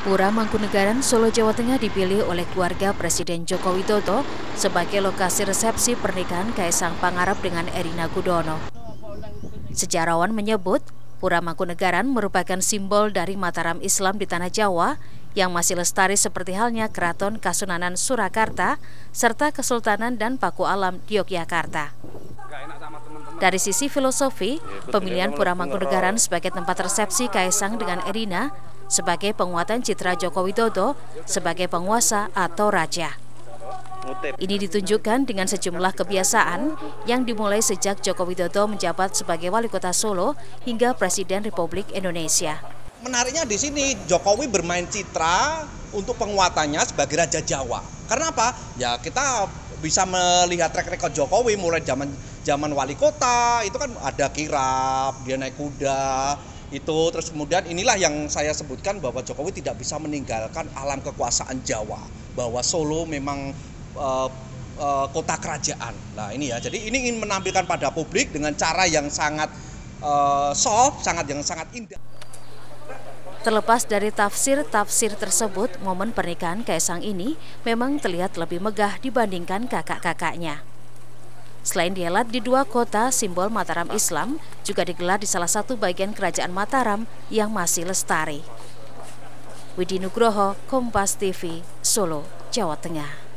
Pura Mangkunegaran, Solo, Jawa Tengah dipilih oleh keluarga Presiden Joko Widodo sebagai lokasi resepsi pernikahan Kaisang Pangarap dengan Erina Gudono. Sejarawan menyebut, Pura Mangkunegaran merupakan simbol dari Mataram Islam di Tanah Jawa yang masih lestari seperti halnya Keraton Kasunanan Surakarta serta Kesultanan dan Paku Alam di Yogyakarta. Dari sisi filosofi, pemilihan Pura Mangkunegaran sebagai tempat resepsi Kaisang dengan Erina sebagai penguatan citra Joko Widodo sebagai penguasa atau raja. Ini ditunjukkan dengan sejumlah kebiasaan yang dimulai sejak Joko Widodo menjabat sebagai wali kota Solo hingga Presiden Republik Indonesia. Menariknya di sini Jokowi bermain citra untuk penguatannya sebagai Raja Jawa. Karena apa? Ya kita bisa melihat track record Jokowi mulai zaman zaman wali kota itu kan ada kirap, dia naik kuda, itu. Terus kemudian inilah yang saya sebutkan bahwa Jokowi tidak bisa meninggalkan alam kekuasaan Jawa bahwa Solo memang uh, uh, kota kerajaan. Nah ini ya. Jadi ini ingin menampilkan pada publik dengan cara yang sangat uh, soft sangat yang sangat indah Terlepas dari tafsir-tafsir tersebut, momen pernikahan Kaisang ini memang terlihat lebih megah dibandingkan kakak-kakaknya. Selain dihelat di dua kota, simbol Mataram Islam juga digelar di salah satu bagian kerajaan Mataram yang masih lestari. Widi Nugroho, Kompas TV, Solo, Jawa Tengah.